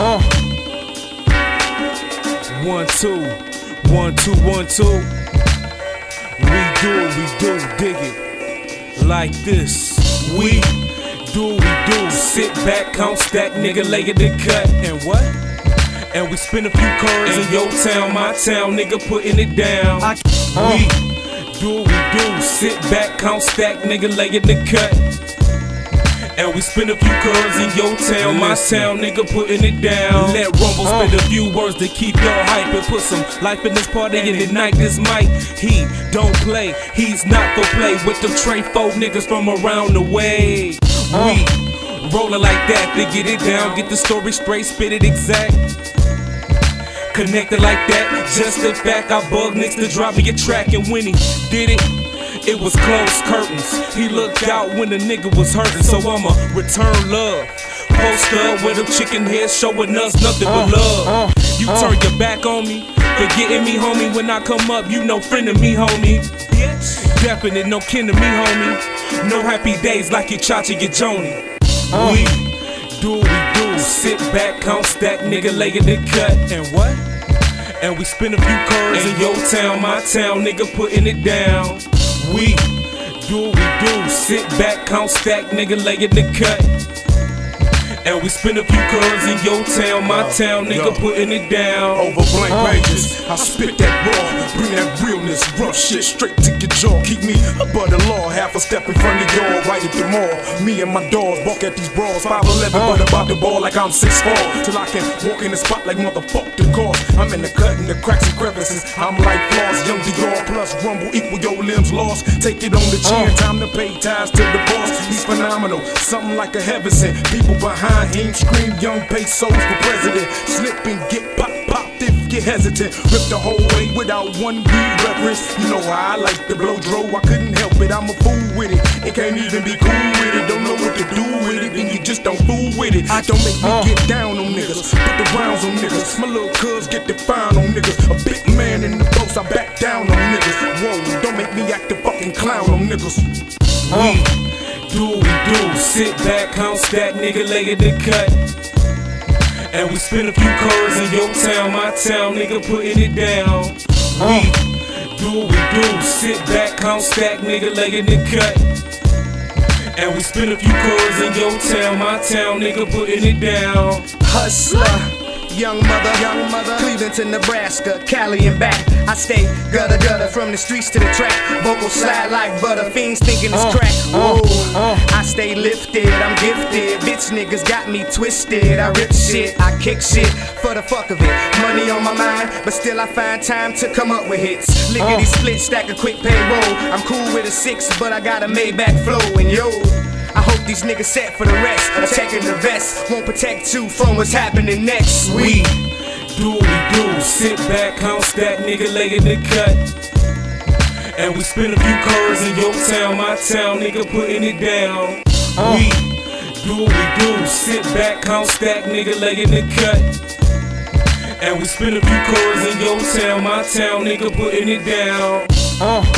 Uh. One, two, one, two, one, two. We do it, we do, dig it. Like this. We do we do. Sit back, count, stack, nigga, lay it and cut. And what? And we spin a few cards in your town, my town, nigga, putting it down. I- We do we do. Sit back, count, stack, nigga, lay it and cut. And we spin a few cards in your town, my town, nigga, putting it down. Let Rumble spit a few words to keep your hype and put some life in this party and ignite this mic. He don't play, he's not for play with them tray folk niggas from around the way. We rolling like that to get it down, get the story straight, spit it exact. Connected like that, just the fact I bug niggas to drop me a track and when he did it. It was closed curtains. He looked out when the nigga was hurting, so I'ma return love. Post up with them chicken heads showing us nothing but uh, love. Uh, you uh. turn your back on me, forgetting me, homie. When I come up, you no friend of me, homie. Definite, no kin to me, homie. No happy days like your Chachi, your Joanie. We do what we do. Sit back, count, stack, nigga, lay it and cut. And what? And we spin a few cards in your town, my town, nigga, putting it down. We do we do. Sit back, count, stack, nigga, lay it and cut. And we spin a few cards in your town, my town, nigga, putting it down. Over blank pages, I spit that raw, bring that realness, rough shit straight to your jaw. Keep me above the law, half a step in front of y'all, right at the mall. Me and my dogs walk at these brawls, 5'11, but about the ball like I'm 6'4. Till I can walk in the spot like motherfuck the cause. I'm in the cut and the cracks and crevices. I'm like flaws, young Dior plus rumble equal your limbs lost. Take it on the chin, time to pay ties to the boss. He's phenomenal, something like a heaven sent. People behind him scream young Pesoz for president. Slip and get pop popped if you hesitant. Rip the whole way without one beat reference. You know how I like to blow dro. I couldn't help it. I'm a fool with it. It can't even be cool with it. Don't know what to do with it. Then you just don't fool with it. I don't make me uh. get down on niggas. Put the rounds on niggas. My little cuz get defined on niggas. A big man in the post. I back down on niggas. Whoa, don't make me act a fucking clown on niggas. Uh. We do we do. Sit back, count, stack, nigga, lay it and cut. And we spin a few cards in your town, my town, nigga, putting it down. Do we do. Sit back, count, stack, nigga, lay it and cut. And we spin a few cards in your town, my town, nigga, putting it down. Hustler. Young mother, young mother, Cleveland to Nebraska, Cali and back. I stay gutter gutter from the streets to the track. Vocal slide like butter, fiends thinking it's uh, crack. Uh, Whoa, uh. I stay lifted, I'm gifted. Bitch niggas got me twisted. I rip shit, I kick shit for the fuck of it. Money on my mind, but still I find time to come up with hits. Lickety split, stack a quick payroll. I'm cool with a six, but I got a Maybach flow. And yo, I hope these niggas set for the rest. Attacking the vest won't protect you from what's happening next. We do what we do. Sit back, count, stack, nigga, lay it and cut. And we spin a few cards in your town, my town, nigga, putting it down. Uh. We do what we do. Sit back, count, stack, nigga, lay it and cut. And we spin a few cards in your town, my town, nigga, putting it down. Uh.